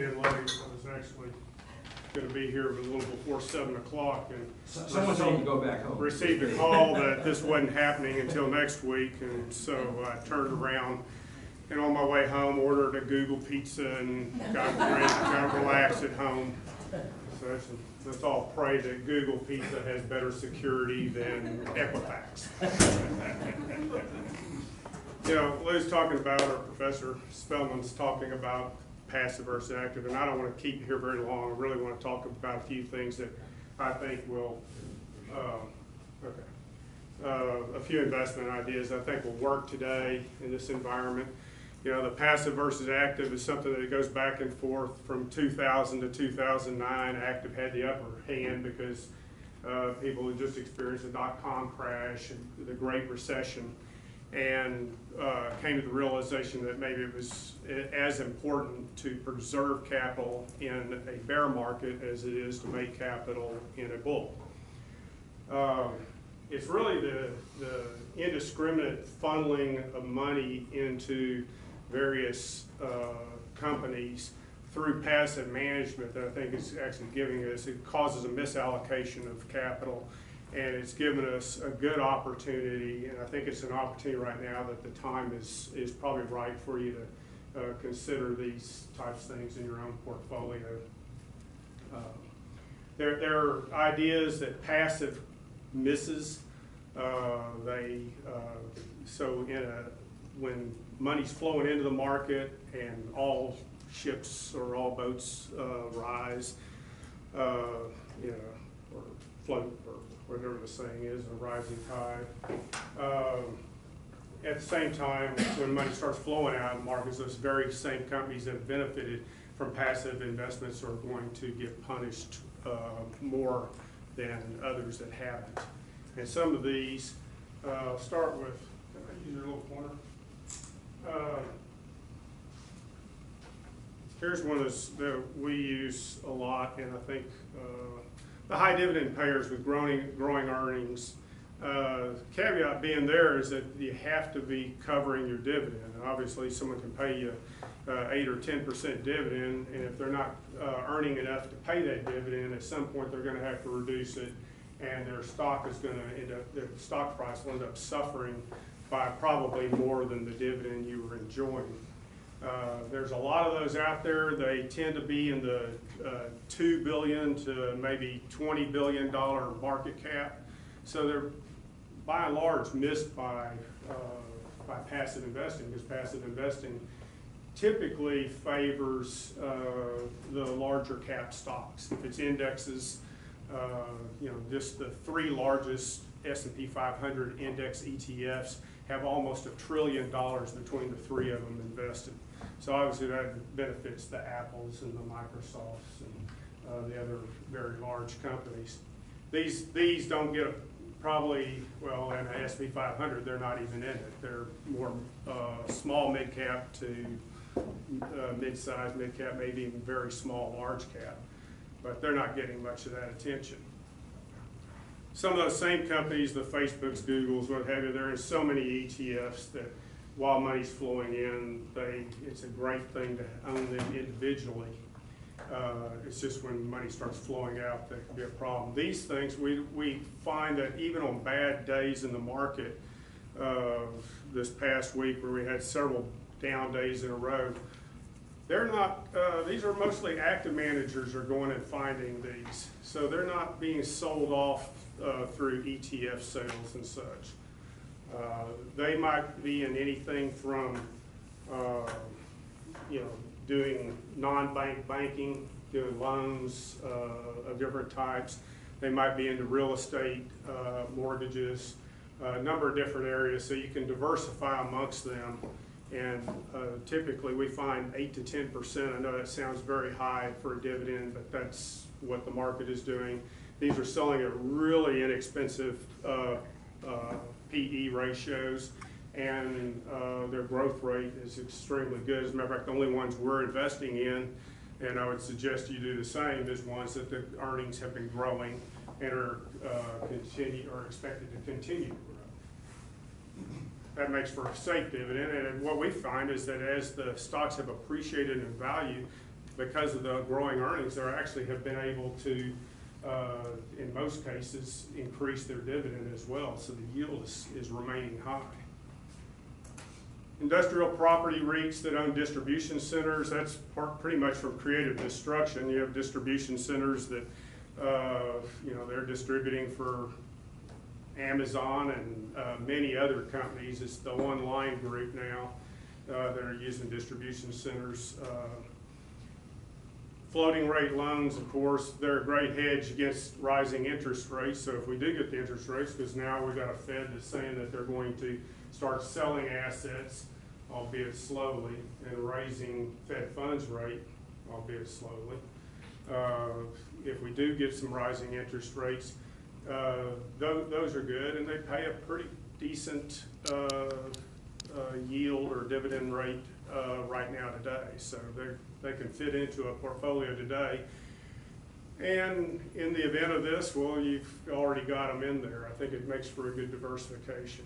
late, I was actually gonna be here a little before seven o'clock and Someone told me to go back home. received a call that this wasn't happening until next week, and so I turned around and on my way home, ordered a Google pizza and got ready, got relaxed at home. So that's, let's all pray that Google Pizza has better security than Equifax. You know, Lou's talking about, or Professor Spellman's talking about passive versus active, and I don't want to keep you here very long. I really want to talk about a few things that I think will, um, okay. Uh, a few investment ideas I think will work today in this environment. You know, the passive versus active is something that goes back and forth from two thousand to two thousand nine. Active had the upper hand because, uh, people had just experienced the dot-com crash and the Great Recession and uh, came to the realization that maybe it was as important to preserve capital in a bear market as it is to make capital in a bull. Um, It's really the, the indiscriminate funneling of money into various uh, companies through passive management that I think is actually giving us, it causes a misallocation of capital and it's given us a good opportunity, and I think it's an opportunity right now that the time is, is probably right for you to uh, consider these types of things in your own portfolio. Uh, There, there are ideas that passive misses. Uh, They, uh, so in a, when money's flowing into the market and all ships or all boats uh, rise, uh, you know, or float, whatever the saying is, a rising tide. Um, At the same time, when money starts flowing out of markets, those very same companies that benefited from passive investments are going to get punished uh, more than others that haven't. And some of these, uh, start with, can I use your little pointer? Uh, Here's one that we use a lot, and I think, uh, the high dividend payers with growing, growing earnings. Uh, caveat being there is that you have to be covering your dividend. Obviously, someone can pay you, uh, eight or ten percent dividend, and if they're not, uh, earning enough to pay that dividend, at some point, they're gonna have to reduce it, and their stock is gonna end up, their stock price will end up suffering by probably more than the dividend you were enjoying. Uh, There's a lot of those out there. They tend to be in the uh, two billion to maybe twenty billion dollar market cap. So they're by and large missed by, uh, by passive investing, because passive investing typically favors uh, the larger cap stocks. If it's indexes, uh, you know, just the three largest S and P five hundred index ETFs have almost a trillion dollars between the three of them invested. So obviously that benefits the Apples and the Microsofts and uh, the other very large companies. These, these don't get probably, well, in the S&P 500, they're not even in it. They're more uh, small mid-cap to uh, mid-size, mid-cap, maybe even very small, large cap. But they're not getting much of that attention some of those same companies, the Facebooks, Googles, what have you, there are so many ETFs that while money's flowing in, they, it's a great thing to own them individually. Uh, it's just when money starts flowing out that can be a problem. These things, we, we find that even on bad days in the market, uh, this past week where we had several down days in a row, they're not, uh, these are mostly active managers are going and finding these. So they're not being sold off, uh, through ETF sales and such. Uh, They might be in anything from, uh, you know, doing non-bank banking, doing loans uh, of different types. They might be into real estate, uh, mortgages, a number of different areas, so you can diversify amongst them. And uh, typically, we find eight to ten percent. I know that sounds very high for a dividend, but that's what the market is doing. These are selling at really inexpensive uh, uh, PE ratios, and uh, their growth rate is extremely good. As a matter of fact, the only ones we're investing in, and I would suggest you do the same, is ones that the earnings have been growing and are uh, continue, are expected to continue to grow. That makes for a safe dividend, and what we find is that as the stocks have appreciated in value, because of the growing earnings, they actually have been able to, uh, in most cases, increase their dividend as well, so the yield is, is remaining high. Industrial property REITs that own distribution centers, that's part, pretty much from creative destruction. You have distribution centers that, uh, you know, they're distributing for Amazon and, uh, many other companies. It's the online group now, uh, that are using distribution centers. Uh, Floating rate loans, of course, they're a great hedge against rising interest rates. So if we do get the interest rates, because now we've got a Fed that's saying that they're going to start selling assets, albeit slowly, and raising Fed funds rate, albeit slowly. Uh, If we do get some rising interest rates, uh, tho- those are good, and they pay a pretty decent uh, uh, yield or dividend rate uh, right now today. So they're, they can fit into a portfolio today. And in the event of this, well, you've already got them in there. I think it makes for a good diversification.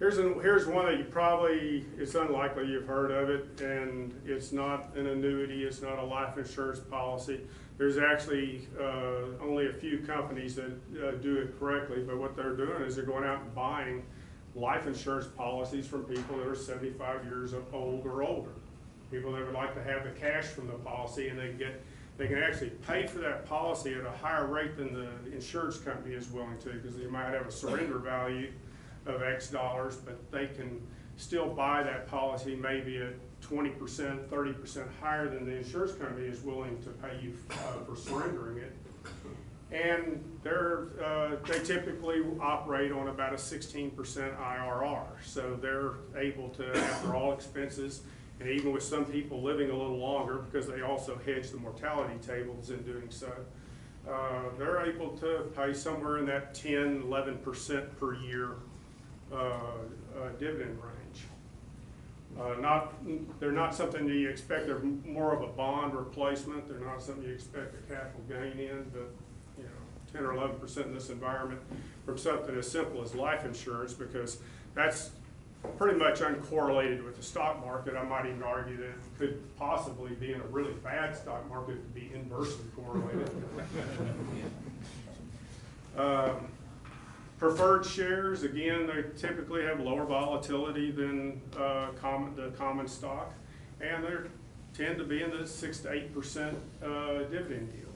Here's, an, here's one that you probably, it's unlikely you've heard of it, and it's not an annuity, it's not a life insurance policy. There's actually uh, only a few companies that uh, do it correctly, but what they're doing is they're going out and buying life insurance policies from people that are 75 years old or older. People that would like to have the cash from the policy and they get, they can actually pay for that policy at a higher rate than the insurance company is willing to, because they might have a surrender value of X dollars, but they can still buy that policy maybe at twenty percent, thirty percent higher than the insurance company is willing to pay you uh, for surrendering it. And they're, uh, they typically operate on about a sixteen percent IRR. So they're able to, after all expenses, and even with some people living a little longer, because they also hedge the mortality tables in doing so, uh, they're able to pay somewhere in that 10, 11 percent per year uh, uh, dividend range. Uh, Not, they're not something that you expect, they're more of a bond replacement, they're not something you expect a capital gain in, but, you know, ten or eleven percent in this environment from something as simple as life insurance, because that's pretty much uncorrelated with the stock market. I might even argue that it could possibly be in a really bad stock market, it could be inversely correlated. Um, Preferred shares, again, they typically have lower volatility than uh, common, the common stock, and they tend to be in the six to eight percent uh, dividend yield.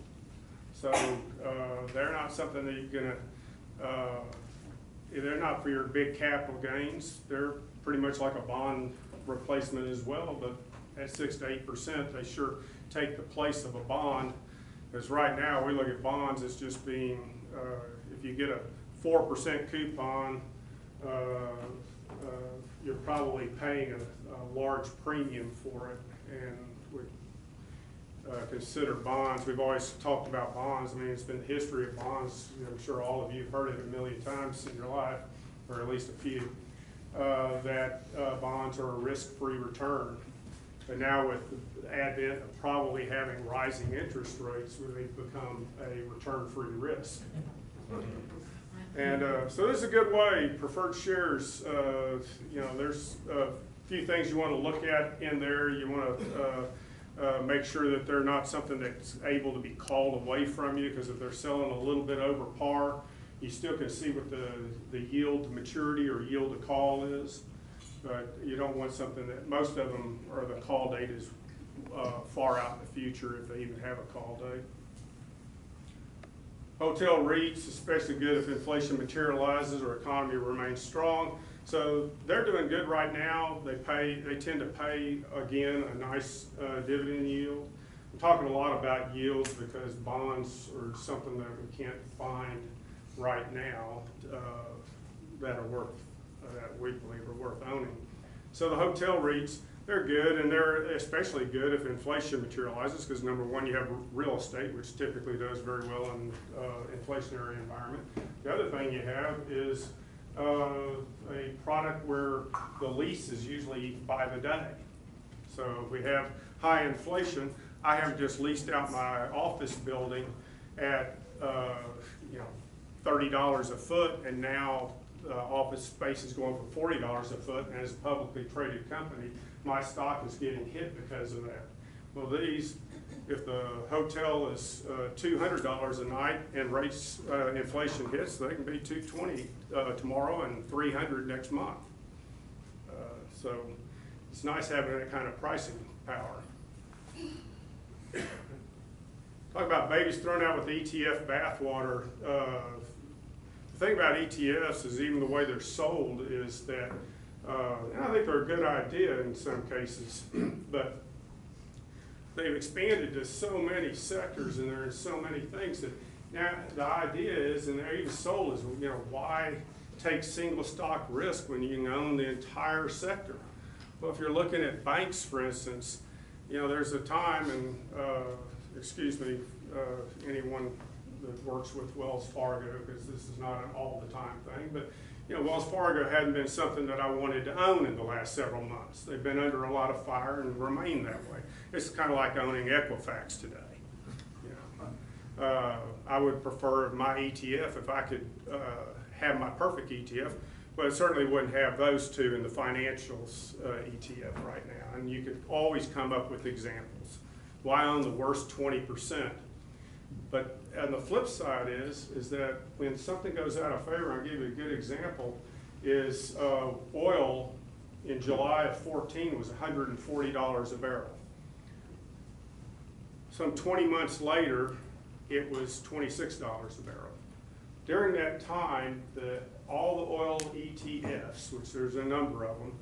So uh, they're not something that you're gonna, uh, they're not for your big capital gains. They're pretty much like a bond replacement as well, but at six to eight percent, they sure take the place of a bond. Because right now, we look at bonds as just being, uh, if you get a four percent coupon, uh, uh, you're probably paying a, a large premium for it. And uh, consider bonds, we've always talked about bonds. I mean, it's been the history of bonds. I'm sure all of you have heard it a million times in your life, or at least a few, uh, that uh, bonds are a risk-free return. But now with the advent of probably having rising interest rates, they've become a return-free risk. And uh, so this is a good way, preferred shares, uh, you know, there's a few things you want to look at in there. You want to uh, make sure that they're not something that's able to be called away from you, because if they're selling a little bit over par, you still can see what the, the yield to maturity or yield to call is. But you don't want something that, most of them, or the call date is uh, far out in the future if they even have a call date. Hotel REITs, especially good if inflation materializes or economy remains strong. So they're doing good right now. They pay, they tend to pay, again, a nice uh, dividend yield. I'm talking a lot about yields because bonds are something that we can't find right now uh, that are worth, uh, that we believe are worth owning. So the hotel REITs, they're good, and they're especially good if inflation materializes, because number one, you have real estate, which typically does very well in uh, inflationary environment. The other thing you have is a product where the lease is usually by the day. So if we have high inflation, I have just leased out my office building at uh, you know thirty dollars a foot, and now uh, office space is going for forty dollars a foot, and as a publicly traded company, my stock is getting hit because of that. Well, these, if the hotel is uh, two hundred dollars a night and rates, uh, inflation hits, they can be two twenty uh, tomorrow and three hundred next month. Uh, So it's nice having that kind of pricing power. Talk about babies thrown out with ETF bathwater. Uh, The thing about ETFs is even the way they're sold is that, uh, I think they're a good idea in some cases, but they've expanded to so many sectors and there are so many things that, now, the idea is, and even sold is, you know, why take single stock risk when you can own the entire sector? Well, if you're looking at banks, for instance, you know, there's a time, and, uh, excuse me, uh, anyone that works with Wells Fargo, because this is not an all-the-time thing, but, you know, Wells Fargo hadn't been something that I wanted to own in the last several months. They've been under a lot of fire and remain that way. It's kind of like owning Equifax today. you know. Uh, I would prefer my ETF if I could uh, have my perfect ETF, but it certainly wouldn't have those two in the financials uh, ETF right now. And you could always come up with examples. Why own the worst twenty percent? But on the flip side is, is that when something goes out of favor, I'll give you a good example, is uh, oil in July of fourteen was hundred and forty dollars a barrel. Some twenty months later, it was twenty-six dollars a barrel. During that time, the, all the oil ETFs, which there's a number of them,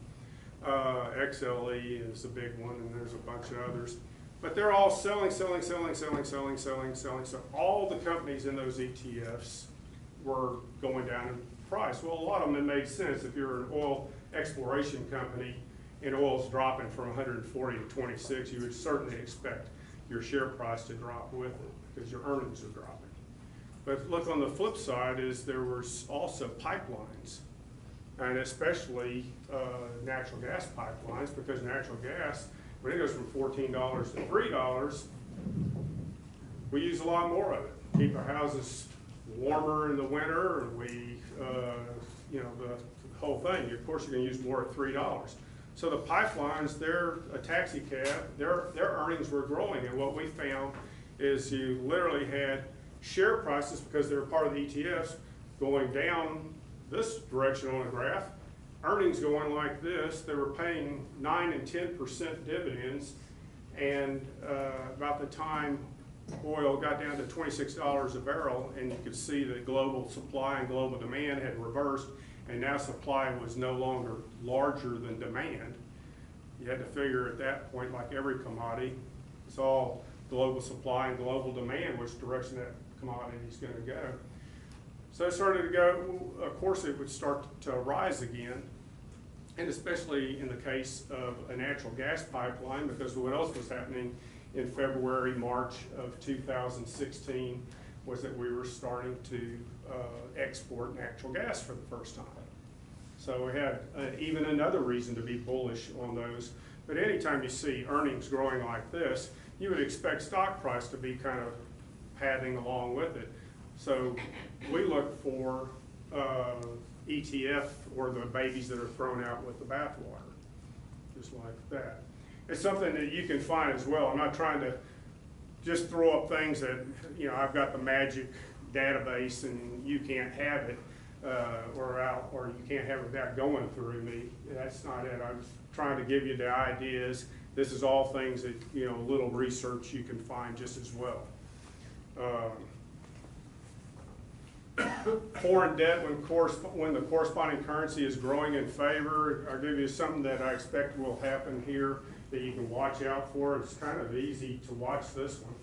uh, XLE is a big one, and there's a bunch of others. But they're all selling, selling, selling, selling, selling, selling, selling. So all the companies in those ETFs were going down in price. Well, a lot of them, it made sense. If you're an oil exploration company and oil's dropping from 140 to 26, you would certainly expect your share price to drop with it because your earnings are dropping. But look on the flip side is there were also pipelines and especially uh, natural gas pipelines, because natural gas, when it goes from fourteen dollars to three dollars, we use a lot more of it. Keep our houses warmer in the winter, we, uh, you know, the whole thing. Of course, you're gonna use more at three dollars. So the pipelines, they're a taxi cab, their, their earnings were growing, and what we found is you literally had share prices, because they were part of the ETFs, going down this direction on the graph, earnings going like this, they were paying nine and ten percent dividends, and uh, about the time oil got down to twenty-six dollars a barrel, and you could see that global supply and global demand had reversed, and now supply was no longer larger than demand. You had to figure at that point, like every commodity, it's all global supply and global demand, which direction that commodity is gonna go. So it started to go, of course, it would start to rise again, and especially in the case of a natural gas pipeline, because what else was happening in February, March of 2016 was that we were starting to uh, export natural gas for the first time. So we had uh, even another reason to be bullish on those. But anytime you see earnings growing like this, you would expect stock price to be kind of padding along with it. So we look for uh, ETF or the babies that are thrown out with the bathwater, just like that. It's something that you can find as well. I'm not trying to just throw up things that, you know, I've got the magic database and you can't have it, uh, or out, or you can't have it without going through me. That's not it. I'm trying to give you the ideas. This is all things that, you know, A little research you can find just as well. Um, foreign debt when, when the corresponding currency is growing in favor. I'll give you something that I expect will happen here that you can watch out for. It's kind of easy to watch this one.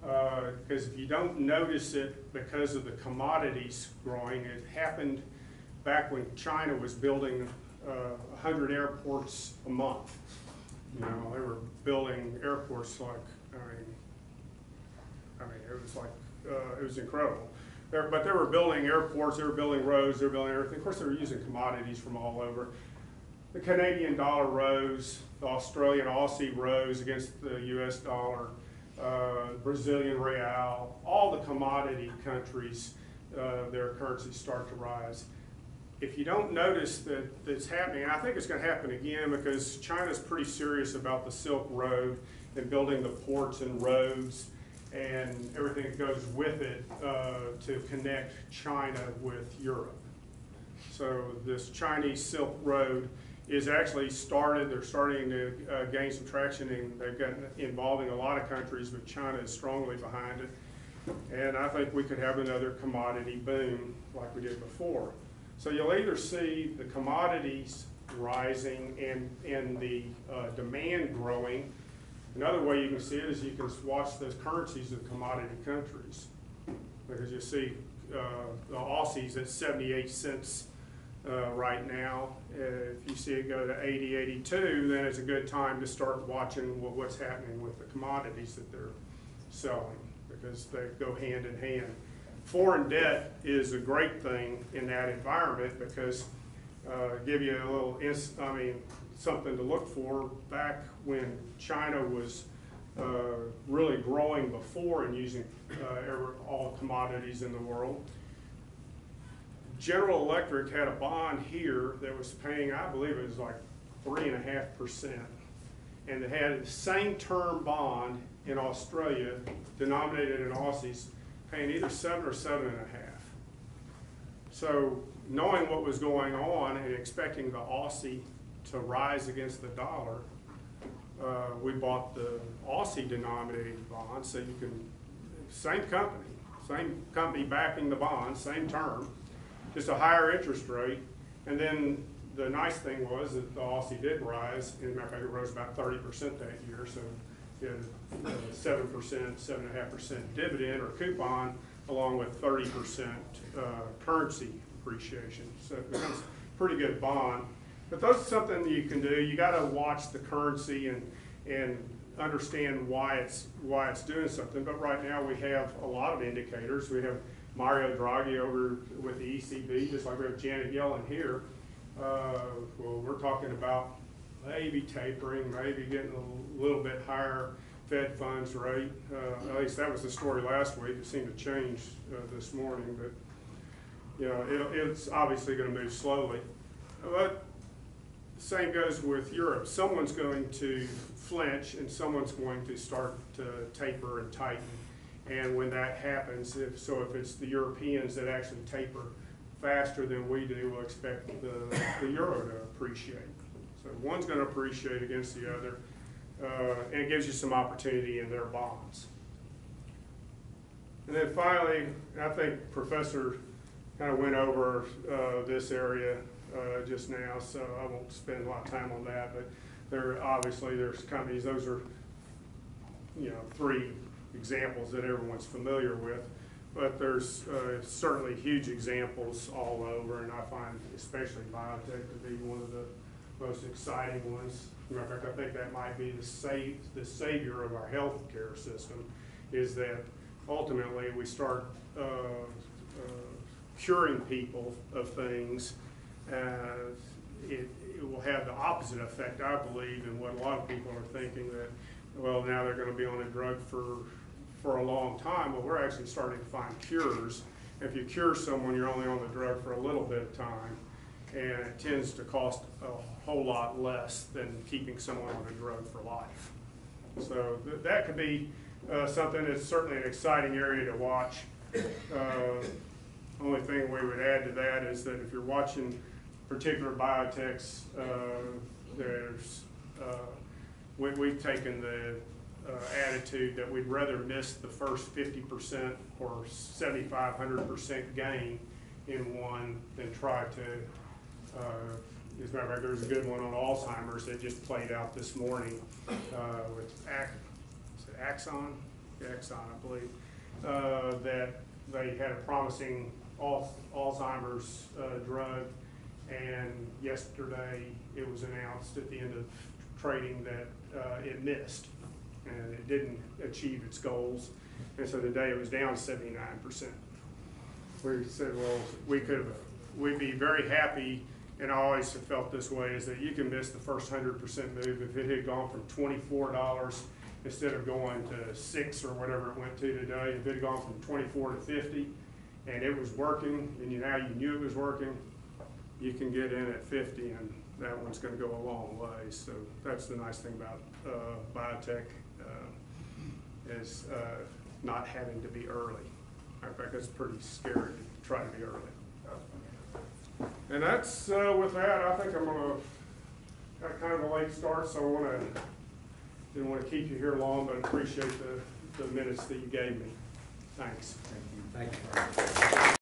Because uh, if you don't notice it because of the commodities growing, it happened back when China was building uh, 100 airports a month. You know, they were building airports like, I mean, I mean, it was like, uh, it was incredible. They're, but they were building airports, they were building roads, they were building everything. Of course, they were using commodities from all over. The Canadian dollar rose, the Australian Aussie rose against the US dollar, uh, Brazilian real, all the commodity countries, uh, their currencies start to rise. If you don't notice that that's happening, I think it's going to happen again because China's pretty serious about the Silk Road and building the ports and roads and everything that goes with it uh, to connect China with Europe. So this Chinese Silk Road is actually started, they're starting to uh, gain some traction and they've got involving a lot of countries, but China is strongly behind it. And I think we could have another commodity boom like we did before. So you'll either see the commodities rising and, and the uh, demand growing. Another way you can see it is you can watch the currencies of commodity countries. Because you see uh, the Aussies at 78 cents uh, right now. If you see it go to 80, 82, then it's a good time to start watching what, what's happening with the commodities that they're selling because they go hand in hand. Foreign debt is a great thing in that environment because uh, give you a little, ins- I mean, something to look for. Back when China was uh, really growing before and using uh, all commodities in the world, General Electric had a bond here that was paying, I believe it was like three and a half percent. And they had the same term bond in Australia, denominated in Aussies, paying either seven or seven and a half. So knowing what was going on and expecting the Aussie to rise against the dollar, uh, we bought the Aussie denominated bond, so you can, same company, same company backing the bond, same term, just a higher interest rate. And then the nice thing was that the Aussie did rise, In fact, it rose about thirty percent that year, so you had a seven percent, seven and a half percent dividend or coupon, along with thirty percent uh, currency appreciation. So it becomes a pretty good bond. But that's something you can do. You gotta watch the currency and, and understand why it's, why it's doing something. But right now, we have a lot of indicators. We have Mario Draghi over with the ECB, just like we have Janet Yellen here. Uh, well, we're talking about maybe tapering, maybe getting a little bit higher Fed funds rate. Uh, at least that was the story last week. It seemed to change uh, this morning, but you know, it, it's obviously going to move slowly. But same goes with Europe. Someone's going to flinch and someone's going to start to taper and tighten. And when that happens, if, so if it's the Europeans that actually taper faster than we do, we'll expect the, the euro to appreciate. So one's going to appreciate against the other, uh, and it gives you some opportunity in their bonds. And then finally, I think Professor kind of went over uh, this area uh, just now, so I won't spend a lot of time on that. But there, obviously, there's companies. Those are, you know, three examples that everyone's familiar with. But there's uh, certainly huge examples all over, and I find especially biotech to be one of the most exciting ones. In fact, I think that might be the save, the savior of our healthcare system, is that ultimately we start uh, uh, curing people of things. Uh, it, it will have the opposite effect, I believe, in what a lot of people are thinking that, well, now they're going to be on a drug for for a long time. Well, we're actually starting to find cures. If you cure someone, you're only on the drug for a little bit of time, and it tends to cost a whole lot less than keeping someone on a drug for life. So th- that could be uh, something that's certainly an exciting area to watch. Uh, only thing we would add to that is that if you're watching particular biotechs, uh, there's uh, we, we've taken the uh, attitude that we'd rather miss the first fifty percent or seventy-five hundred percent gain in one than try to, uh, as a matter of fact, there's a good one on Alzheimer's that just played out this morning, uh, with Ac, Axon? Axon, I believe, uh, that they had a promising Alzheimer's, uh, drug. And yesterday, it was announced at the end of trading that, uh, it missed and it didn't achieve its goals. And so today it was down seventy-nine percent. We said, well, we could we'd be very happy, and I always have felt this way, is that you can miss the first hundred percent move if it had gone from twenty-four dollars instead of going to six or whatever it went to today, if it had gone from twenty-four to fifty, and it was working, and you, now you knew it was working, you can get in at fifty, and that one's gonna go a long way. So that's the nice thing about, uh, biotech uh, uh, uh, not having to be early. In fact, it's pretty scary to try to be early. And that's, uh, with that, I think I'm gonna, got kind of a late start, so I wanna, didn't wanna keep you here long, but appreciate the, the minutes that you gave me. Thanks. Thank you.